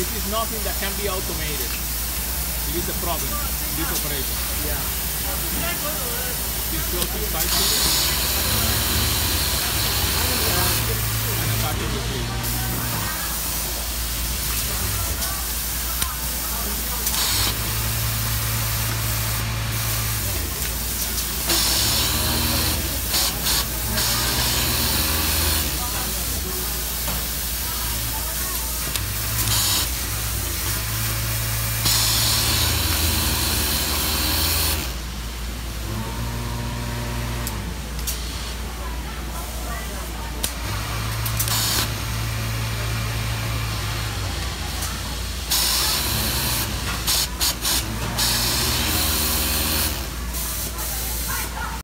This is nothing that can be automated. It is a problem, this operation. Yeah.